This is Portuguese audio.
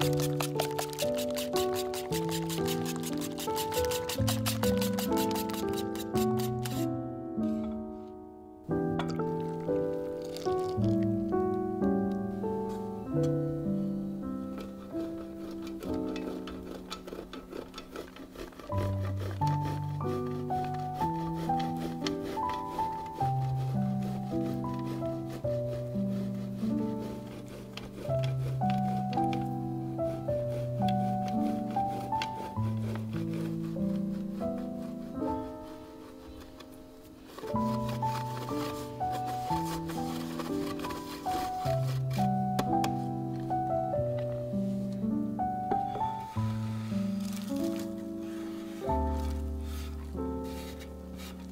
Thank